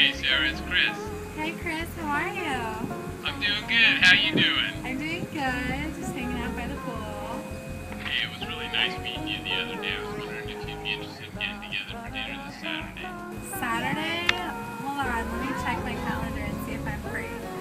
Hey Sarah, it's Chris. Hey Chris, how are you? I'm doing good. How you doing? I'm doing good. Just hanging out by the pool. Hey, it was really nice meeting you the other day. I was wondering if you'd be interested in getting together for dinner this Saturday. Saturday? Hold on, let me check my calendar and see if I'm free.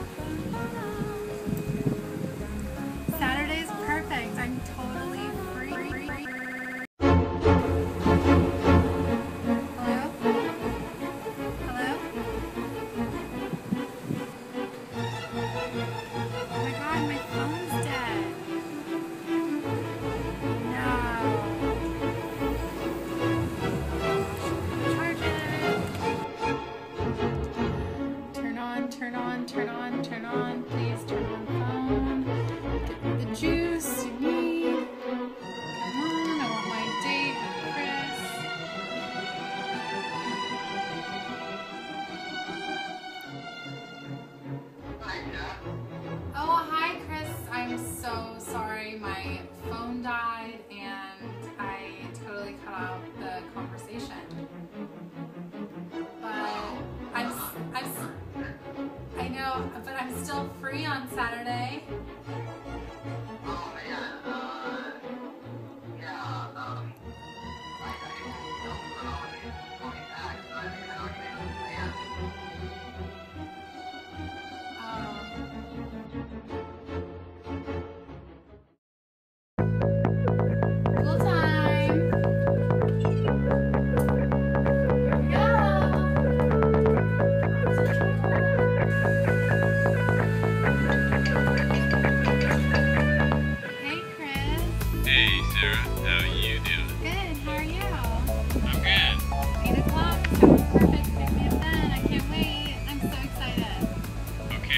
Turn on, turn on. Please turn on phone. Get me the juice you need. Come on, I want my date with Chris. Oh, hi, Chris. I'm so sorry. My phone died and I totally cut out But I'm still free on Saturday.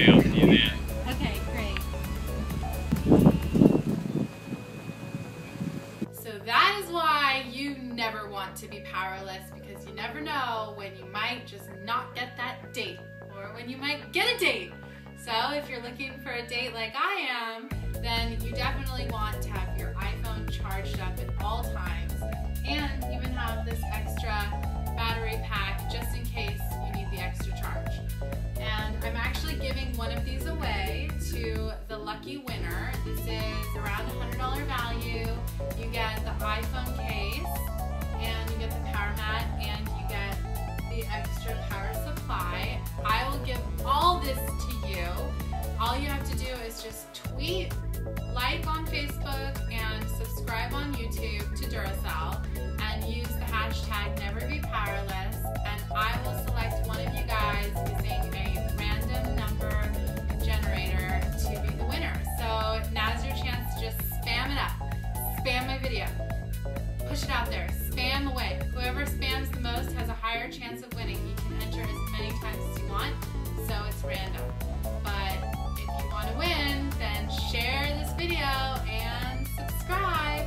Okay, I'll see you then. Okay, great. So that is why you never want to be powerless because you never know when you might just not get that date or when you might get a date. So if you're looking for a date like I am, then you definitely want to have your iPhone charged up at all times one of these away to the lucky winner. This is around $100 value. You get the iPhone case, and you get the Powermat, and you get the extra power supply. I will give all this to you. All you have to do is just tweet, like on Facebook, and subscribe on YouTube to Duracell, Push it out there. Spam away. Whoever spams the most has a higher chance of winning. You can enter as many times as you want, so it's random. But if you want to win, then share this video and subscribe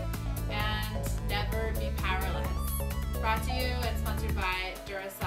and never be powerless. Brought to you and sponsored by Duracell.